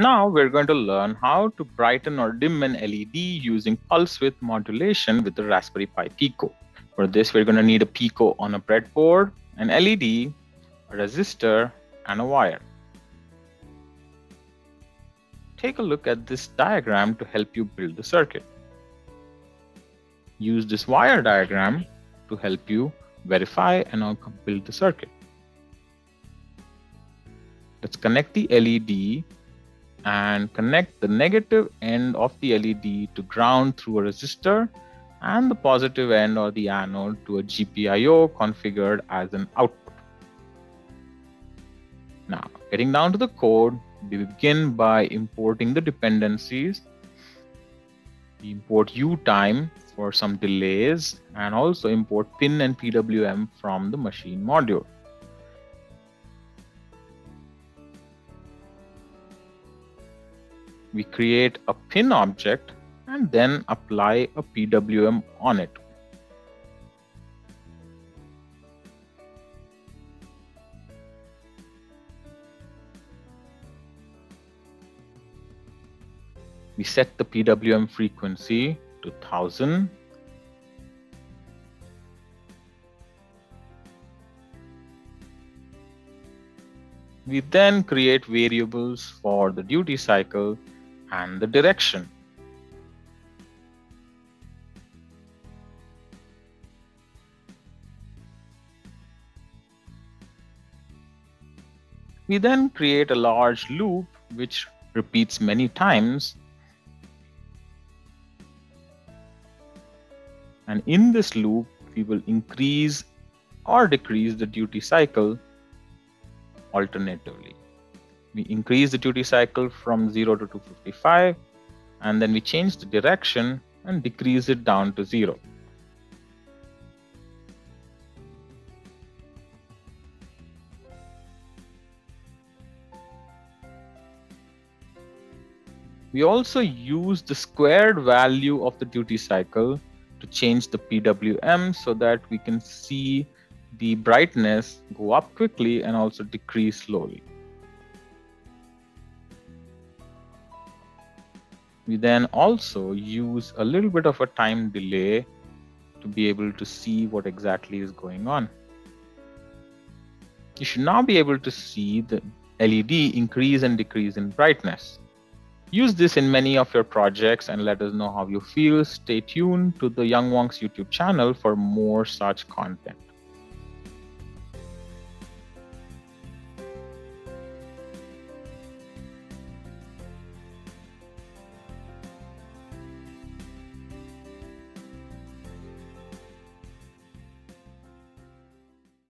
Now we're going to learn how to brighten or dim an LED using pulse width modulation with the Raspberry Pi Pico. For this, we're going to need a Pico on a breadboard, an LED, a resistor, and a wire. Take a look at this diagram to help you build the circuit. Use this wire diagram to help you verify and uh, build the circuit. Let's connect the LED and connect the negative end of the LED to ground through a resistor and the positive end or the anode to a GPIO configured as an output. Now, getting down to the code, we begin by importing the dependencies. We import utime for some delays and also import pin and PWM from the machine module. We create a pin object and then apply a PWM on it. We set the PWM frequency to 1000 We then create variables for the duty cycle and the direction. We then create a large loop which repeats many times. And in this loop, we will increase or decrease the duty cycle alternatively we increase the duty cycle from 0 to 255 and then we change the direction and decrease it down to 0. We also use the squared value of the duty cycle to change the PWM so that we can see the brightness go up quickly and also decrease slowly. We then also use a little bit of a time delay to be able to see what exactly is going on. You should now be able to see the LED increase and decrease in brightness. Use this in many of your projects and let us know how you feel. Stay tuned to the YoungWonks YouTube channel for more such content.